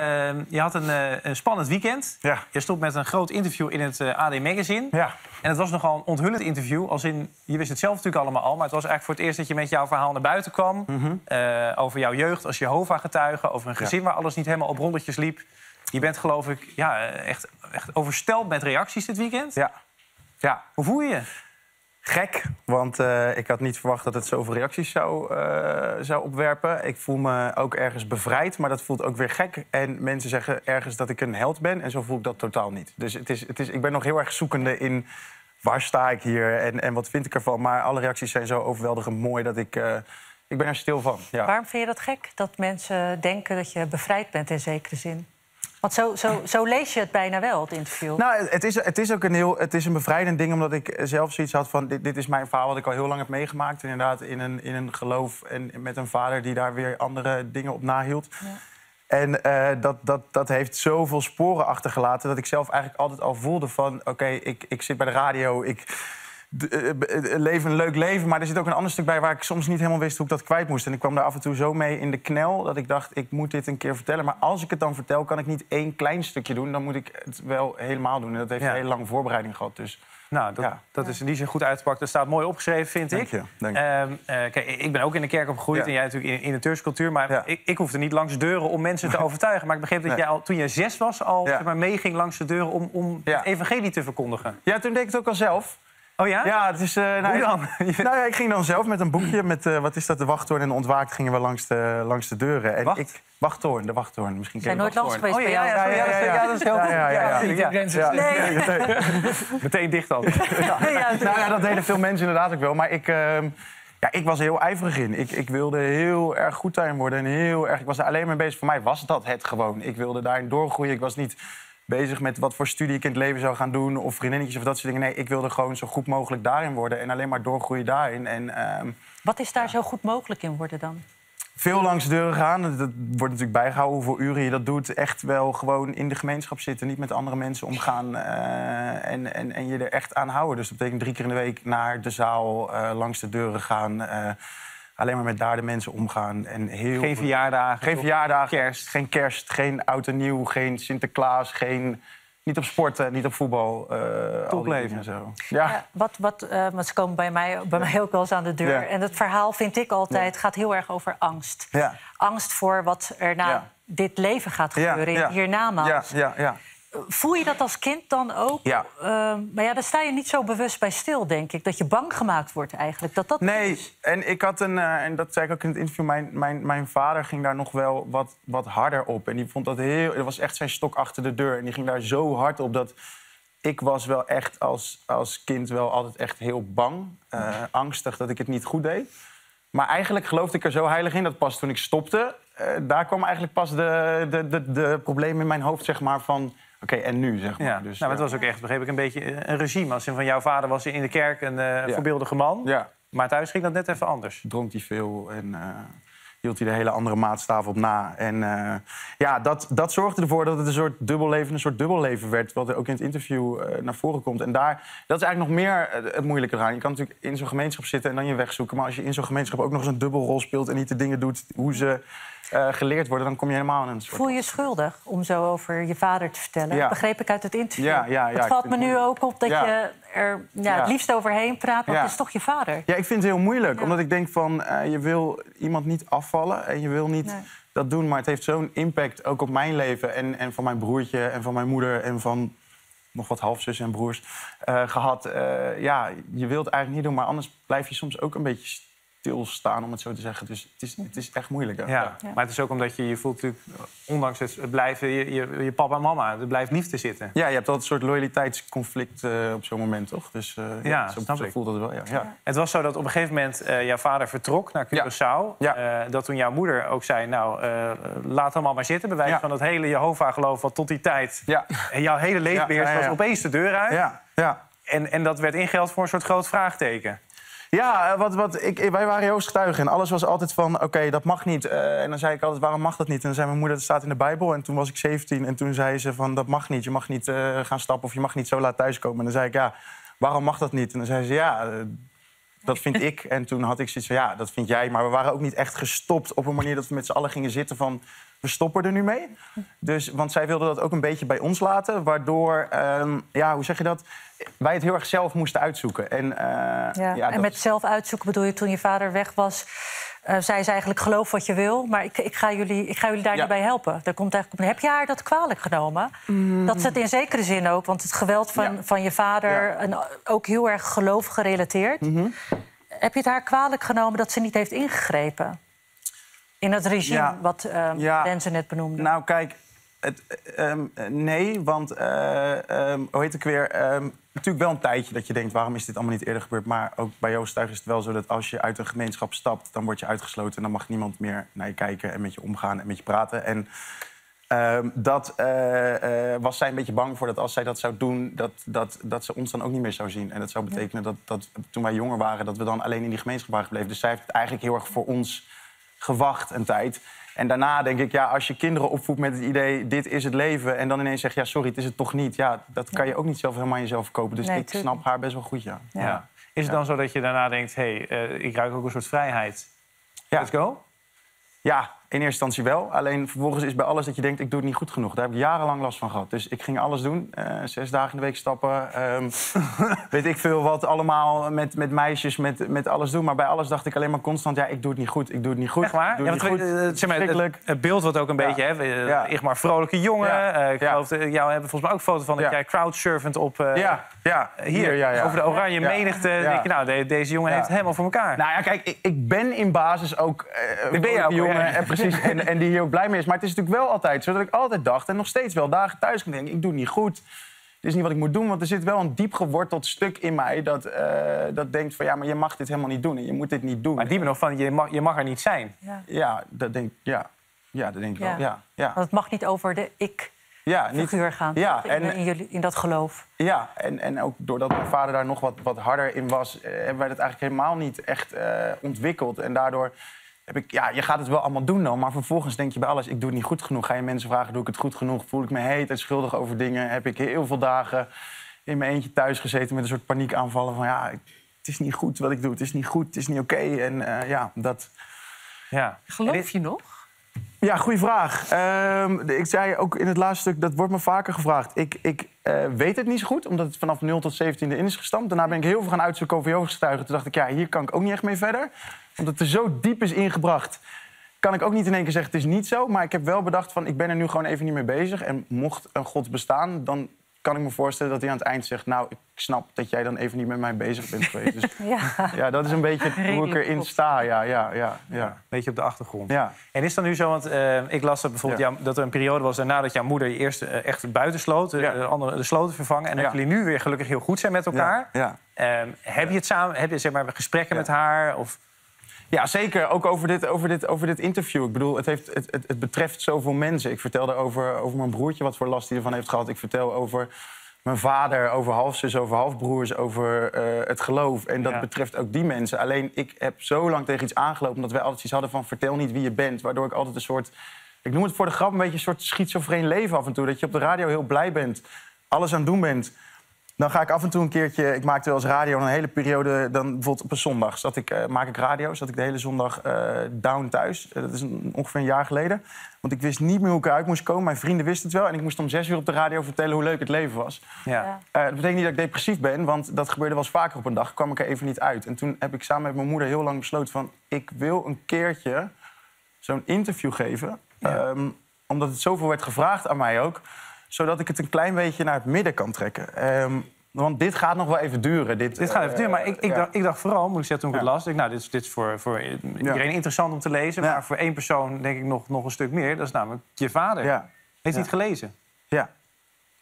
Ehm, je had een, eh, een spannend weekend. Ja. Je stond met een groot interview in het eh, AD Magazine. Ja. En het was nogal een onthullend interview. Als in, je wist het zelf natuurlijk allemaal al... maar het was eigenlijk voor het eerst dat je met jouw verhaal naar buiten kwam. Mhm. Eh, over jouw jeugd als Jehovah-getuige. Over een gezin waar alles niet helemaal op rolletjes liep. Je bent geloof ik ja, echt, echt oversteld met reacties dit weekend. Ja. ja. Hoe voel je je? Gek, want eh, ik had niet verwacht dat het zoveel reacties zou, eh, zou opwerpen. Ik voel me ook ergens bevrijd, maar dat voelt ook weer gek. En mensen zeggen ergens dat ik een held ben en zo voel ik dat totaal niet. Dus het is, het is, ik ben nog heel erg zoekende in waar sta ik hier en, en wat vind ik ervan. Maar alle reacties zijn zo overweldigend mooi dat ik... eh, ik ben er stil van. Ja. Waarom vind je dat gek? Dat mensen denken dat je bevrijd bent in zekere zin? Want zo, zo, zo lees je het bijna wel, het interview. Nou, het is, het is ook een heel het is een bevrijdend ding, omdat ik zelf zoiets had van: dit, dit is mijn verhaal wat ik al heel lang heb meegemaakt. Inderdaad, in een, in een geloof en met een vader die daar weer andere dingen op nahield. En eh, dat, dat, dat heeft zoveel sporen achtergelaten dat ik zelf eigenlijk altijd al voelde van... oké, ik, ik zit bij de radio, ik leef een leuk leven... maar er zit ook een ander stuk bij waar ik soms niet helemaal wist hoe ik dat kwijt moest. En ik kwam daar af en toe zo mee in de knel dat ik dacht, ik moet dit een keer vertellen. Maar als ik het dan vertel, kan ik niet één klein stukje doen. Dan moet ik het wel helemaal doen. En dat heeft Ja. een hele lange voorbereiding gehad. Dus Nou, dat, Ja. dat is in die zin goed uitgepakt. Dat staat mooi opgeschreven, vind Dank ik. je, dank je. Ehm, eh, kijk, ik ben ook in de kerk opgegroeid Ja. en jij natuurlijk in, in de Turkse cultuur. Maar Ja. ik, ik hoefde niet langs de deuren om mensen te overtuigen. Maar ik begreep dat Nee. jij al, toen je zes was al Ja. zeg maar, meeging langs de deuren om, om Ja. het evangelie te verkondigen. ja, toen deed ik het ook al zelf. Oh ja? Ja, het is... eh, nou, Hoe ik- dan? Bent- Nou ja, ik ging dan zelf met een boekje met, eh, wat is dat, de wachttoorn en de ontwaakt... gingen we langs de, langs de deuren. En Wacht? ik, wachttoorn, de wachttoorn. Misschien zijn nooit langs wachttoorn. geweest Oh ja, bij ja, jou. ja, ja, ja, dat is heel Ja, goed. ja, ja, ja. Ja. Ja. Meteen dicht dan. Ja, Nou ja, dat deden veel mensen inderdaad ook wel. Maar ik, ehm, ja, ik was er heel ijverig in. Ik, ik wilde heel erg goed daarin worden. En heel erg, ik was er alleen mee bezig. Voor mij was dat het gewoon. Ik wilde daarin doorgroeien. Ik was niet bezig met wat voor studie ik in het leven zou gaan doen... of vriendinnetjes of dat soort dingen. Nee, ik wilde gewoon zo goed mogelijk daarin worden. En alleen maar doorgroeien daarin. En ehm, Wat is daar zo goed mogelijk in worden dan? veel langs de deuren gaan. Dat wordt natuurlijk bijgehouden hoeveel uren je dat doet. Echt wel gewoon in de gemeenschap zitten. Niet met andere mensen omgaan. eh, en, en, en je er echt aan houden. Dus dat betekent drie keer in de week naar de zaal, eh, langs de deuren gaan. eh, alleen maar met daar de mensen omgaan. En heel Geen verjaardagen. geen verjaardagen, Kerst. geen kerst, geen oud en nieuw, geen Sinterklaas, geen... Niet op sporten, niet op voetbal. eh, al die Topleven. dingen Zo. Ja. Ja, wat, wat, eh, want ze komen bij mij, bij mij ook wel eens aan de deur. Ja. En het verhaal, vind ik altijd, gaat heel erg over angst. Ja. Angst voor wat er na Ja. dit leven gaat Ja, gebeuren, hiernamaals. Ja, ja, ja. Voel je dat als kind dan ook? Ja. Ehm, maar ja, daar sta je niet zo bewust bij stil, denk ik. Dat je bang gemaakt wordt eigenlijk. Dat dat Nee, en ik had een, eh, en dat zei ik ook in het interview, mijn, mijn, mijn vader ging daar nog wel wat, wat harder op. En die vond dat heel, dat was echt zijn stok achter de deur. En die ging daar zo hard op dat ik was wel echt als, als kind wel altijd echt heel bang, eh, angstig dat ik het niet goed deed. Maar eigenlijk geloofde ik er zo heilig in dat pas toen ik stopte, eh, daar kwam eigenlijk pas de, de, de, de problemen in mijn hoofd, zeg maar, van oké, en nu, zeg maar. Ja. Dus, nou, maar het was ook echt, begreep ik, een beetje een regime. Als in van jouw vader was in de kerk een eh, voorbeeldige man. Ja. Maar thuis ging dat net even anders. dronk hij veel en eh, hield hij de hele andere maatstaf op na. En eh, ja, dat, dat zorgde ervoor dat het een soort dubbelleven, een soort dubbelleven werd... wat er ook in het interview eh, naar voren komt. En daar, dat is eigenlijk nog meer eh, het moeilijke eraan. Je kan natuurlijk in zo'n gemeenschap zitten en dan je weg zoeken... maar als je in zo'n gemeenschap ook nog eens een dubbelrol speelt... en niet de dingen doet hoe ze geleerd worden... dan kom je helemaal in een soort... Voel je je schuldig om zo over je vader te vertellen? Ja. Begreep ik uit het interview. Ja, ja, ja, het valt me nu ook op dat je er het liefst overheen praat, want het is toch je vader. Ja, ik vind het heel moeilijk. Omdat ik denk van, je wil iemand niet afvallen. En je wil niet Nee. dat doen. Maar het heeft zo'n impact ook op mijn leven. En, en van mijn broertje en van mijn moeder en van nog wat halfzussen en broers eh, gehad. Eh, ja, je wilt eigenlijk niet doen. Maar anders blijf je soms ook een beetje stilstaan, om het zo te zeggen. Dus het is, het is echt moeilijk. hè. Ja. maar het is ook omdat je je voelt natuurlijk, ondanks het het blijven, je, je, je papa en mama, er blijft liefde zitten. Ja, je hebt altijd een soort loyaliteitsconflict eh, op zo'n moment, toch? Dus eh, Ja, zo, snap zo voelt het wel, ja. ja. Het was zo dat op een gegeven moment eh, jouw vader vertrok naar Ja. Curaçao. Ja. Eh, dat toen jouw moeder ook zei, nou, eh, laat hem maar zitten. Bewijs Ja. van dat hele Jehovah-geloof wat tot die tijd... Ja. en jouw hele Ja, ja, ja, was ja. opeens de deur uit. ja, ja. En, en dat werd ingeld voor een soort groot vraagteken. Ja, eh, wat, wat, ik, wij waren Joost getuigen en alles was altijd van... oké, dat mag niet. Eh, en dan zei ik altijd, waarom mag dat niet? En dan zei mijn moeder, dat staat in de Bijbel. En toen was ik 17 en toen zei ze van, dat mag niet. Je mag niet eh, gaan stappen of je mag niet zo laat thuiskomen. En dan zei ik, ja, waarom mag dat niet? En dan zei ze, ja, Dat vind ik. En toen had ik zoiets van, ja, dat vind jij. Maar we waren ook niet echt gestopt op een manier dat we met z'n allen gingen zitten van... we stoppen er nu mee. Dus, want zij wilde dat ook een beetje bij ons laten. Waardoor, ehm, ja, hoe zeg je dat? Wij het heel erg zelf moesten uitzoeken. En, eh, Ja. ja, en met is- zelf uitzoeken bedoel je toen je vader weg was... eh, zei ze eigenlijk, geloof wat je wil, maar ik, ik, ga, jullie, ik ga jullie daar Ja. niet bij helpen. Daar komt eigenlijk. Heb je haar dat kwalijk genomen? Dat is het in zekere zin ook, want het geweld van, Mm. Ja. van je vader... Mhm. En ook heel erg geloof gerelateerd. Heb je het haar kwalijk genomen dat ze niet heeft ingegrepen? In het regime Ja. wat eh Ja. Denze net benoemde. Nou, kijk, het, ehm, nee, want eh, ehm, hoe heet ik weer? Ehm, natuurlijk wel een tijdje dat je denkt, waarom is dit allemaal niet eerder gebeurd? Maar ook bij Joost Tuig is het wel zo dat als je uit een gemeenschap stapt, dan word je uitgesloten en dan mag niemand meer naar je kijken en met je omgaan en met je praten. En dat eh, eh, was zij een beetje bang voor dat als zij dat zou doen, dat, dat, dat ze ons dan ook niet meer zou zien. En dat zou betekenen dat, dat toen wij jonger waren, dat we dan alleen in die gemeenschap waren gebleven. Dus zij heeft het eigenlijk heel erg voor ons gewacht een tijd. En daarna denk ik, ja, als je kinderen opvoedt met het idee... dit is het leven, en dan ineens zeg ja, sorry, het is het toch niet. Ja, dat kan je ook niet zelf helemaal jezelf kopen. Dus Nee, ik snap haar best wel goed, ja. Ja. Is het dan zo dat je daarna denkt, hé, hey, eh, ik ruik ook een soort vrijheid. Ja. Let's go? Ja, in eerste instantie wel. Alleen vervolgens is bij alles dat je denkt, ik doe het niet goed genoeg. Daar heb ik jarenlang last van gehad. Dus ik ging alles doen. eh, zes dagen in de week stappen. ehm, weet ik veel wat allemaal met, met meisjes, met, met alles doen. Maar bij alles dacht ik alleen maar constant, ja, ik doe het niet goed. Ik doe het niet goed. Echt waar? Ik Ja, het niet goed. eh, zeg maar, het, beeld wordt ook een Ja. beetje, hè? Ja. Igmar, vrolijke jongen. Ja. Eh, ik geloof, jou hebben volgens mij ook een foto van dat jij crowdsurfend op... eh, ja, ja, Hier, ja, ja. over de oranje menigte. Denk je, nou, de- deze jongen heeft het helemaal voor elkaar. Nou ja, kijk, ik, ik ben in basis ook eh ben je een ook, jongen precies, en, en die hier ook blij mee is. Maar het is natuurlijk wel altijd zo dat ik altijd dacht... en nog steeds wel dagen thuis kan denken, ik doe het niet goed. Dit is niet wat ik moet doen, want er zit wel een diep geworteld stuk in mij... dat, eh, dat denkt van ja, maar je mag dit helemaal niet doen en je moet dit niet doen. Maar dieper nog van, je mag, je mag er niet zijn. Ja. Ja, dat denk, ja. ja, dat denk ik Ja. wel. Ja, ja. Want het mag niet over de ja, niet, gaan. Ja, in, en- in, jullie, in dat geloof. Ja, en, en ook doordat mijn vader daar nog wat, wat harder in was, eh, hebben wij dat eigenlijk helemaal niet echt eh, ontwikkeld. En daardoor heb ik, ja, je gaat het wel allemaal doen dan, maar vervolgens denk je bij alles, ik doe het niet goed genoeg. Ga je mensen vragen, doe ik het goed genoeg? Voel ik me heet en schuldig over dingen? Heb ik heel veel dagen in mijn eentje thuis gezeten met een soort paniekaanvallen van, ja, het is niet goed wat ik doe, het is niet goed, het is niet oké. En eh, ja, dat... Ja. Geloof dit- je nog? Ja, goede vraag. Ehm, ik zei ook in het laatste stuk, dat wordt me vaker gevraagd. Ik, ik eh, weet het niet zo goed, omdat het vanaf 0 tot 17 in is gestampt. Daarna ben ik heel veel gaan uitzoeken over Jehovah's getuigen. Toen dacht ik, ja, hier kan ik ook niet echt mee verder. Omdat het er zo diep is ingebracht, kan ik ook niet in één keer zeggen, het is niet zo. Maar ik heb wel bedacht van, ik ben er nu gewoon even niet mee bezig. En mocht een God bestaan, dan kan ik me voorstellen dat hij aan het eind zegt... nou, ik snap dat jij dan even niet met mij bezig bent geweest. Dus Ja. ja, dat is een beetje hoe ik erin sta. Ja, ja, ja, ja. Beetje op de achtergrond. ja. En is dan nu zo, want eh, ik las dat bijvoorbeeld Ja. jou- dat er een periode was daarna dat jouw moeder je eerst eh, echt buiten sloot, eh, Ja. de andere de sloten vervangen. En dat jullie nu weer gelukkig heel goed zijn met elkaar. Ja, ja. Ehm, heb je het samen, heb je zeg maar gesprekken Ja. met haar? Of, Ja, zeker. Ook over dit, over dit, over dit interview. Ik bedoel, het, heeft, het, het, het betreft zoveel mensen. Ik vertelde over, over mijn broertje, wat voor last hij ervan heeft gehad. Ik vertel over mijn vader, over halfzus, over halfbroers, over eh, het geloof. En dat Ja. betreft ook die mensen. Alleen, ik heb zo lang tegen iets aangelopen... omdat wij altijd iets hadden van vertel niet wie je bent. Waardoor ik altijd een soort... Ik noem het voor de grap een beetje een soort schizofreen leven af en toe. Dat je op de radio heel blij bent, alles aan het doen bent... Dan ga ik af en toe een keertje, ik maakte wel eens radio een hele periode, dan bijvoorbeeld op een zondag zat ik, eh, maak ik radio, zat ik de hele zondag eh, down thuis. Eh, dat is een- ongeveer een jaar geleden. Want ik wist niet meer hoe ik eruit moest komen. Mijn vrienden wisten het wel. En ik moest om zes uur op de radio vertellen hoe leuk het leven was. ja. Eh, dat betekent niet dat ik depressief ben, want dat gebeurde wel eens vaker op een dag. kwam ik er even niet uit. En toen heb ik samen met mijn moeder heel lang besloten van... ik wil een keertje zo'n interview geven. Ehm, omdat het zoveel werd gevraagd aan mij ook. Zodat ik het een klein beetje naar het midden kan trekken. Ehm, want dit gaat nog wel even duren. Dit, Dit gaat even eh, duren, maar ik, ik, ja. dacht, ik dacht vooral, moet ik zeggen, toen ik het las... Ik, nou, dit, is- dit is voor, voor iedereen interessant om te lezen... Maar voor één persoon denk ik nog, nog een stuk meer. Dat is namelijk je vader. Heeft hij het gelezen? ja,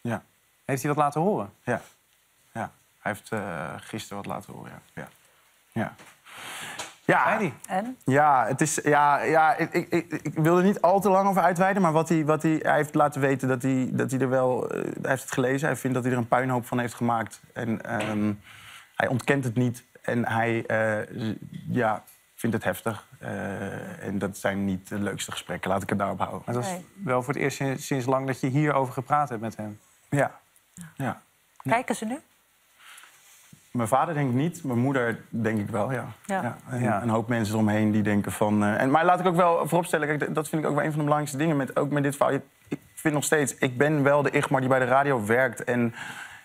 ja, Heeft hij dat laten horen? ja. ja. Hij heeft eh, gisteren wat laten horen, ja. ja. Ja. Ja, Heidi? En? Ja, het is, ja, ja ik, ik, ik, ik wil er niet al te lang over uitweiden. Maar wat hij, wat hij, hij heeft laten weten dat hij, dat hij er wel... eh, hij heeft het gelezen. Hij vindt dat hij er een puinhoop van heeft gemaakt. En ehm, hij ontkent het niet. En hij eh, ja, vindt het heftig. Eh, en dat zijn niet de leukste gesprekken. Laat ik het daarop houden. Maar het was Nee. wel voor het eerst sinds, lang dat je hierover gepraat hebt met hem. Ja. ja. Kijken ze nu? Mijn vader denk ik niet, mijn moeder denk ik wel, ja. Ja. En Ja. een hoop mensen eromheen die denken van... eh, en, maar laat ik ook wel vooropstellen, kijk, dat vind ik ook wel een van de belangrijkste dingen... Met, ook met dit verhaal. Ik vind nog steeds, ik ben wel de Igmar die bij de radio werkt... en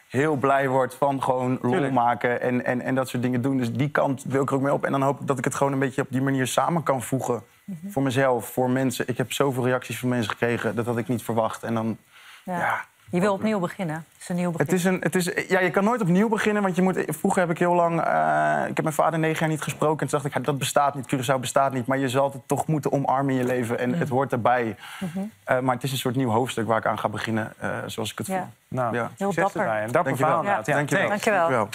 heel blij wordt van gewoon lol maken en, en, en dat soort dingen doen. Dus die kant wil ik er ook mee op. En dan hoop ik dat ik het gewoon een beetje op die manier samen kan voegen. Mhm. Voor mezelf, voor mensen. Ik heb zoveel reacties van mensen gekregen, dat had ik niet verwacht. En dan, Ja. ja... Je wil opnieuw beginnen. Het is een nieuw begin. Het is een, het is, ja, je kan nooit opnieuw beginnen, want je moet, vroeger heb ik heel lang... eh, ik heb mijn vader negen jaar niet gesproken en toen dacht ik, dat bestaat niet, Curaçao bestaat niet. Maar je zal het toch moeten omarmen in je leven en het hoort erbij. Eh, maar het is een soort nieuw hoofdstuk waar ik aan ga beginnen, eh, zoals ik het Ja. voel. Nou, Ja. succes dapper. erbij. Een dapper verhaal. Ja, Dankjewel. thanks. Dankjewel. Dankjewel.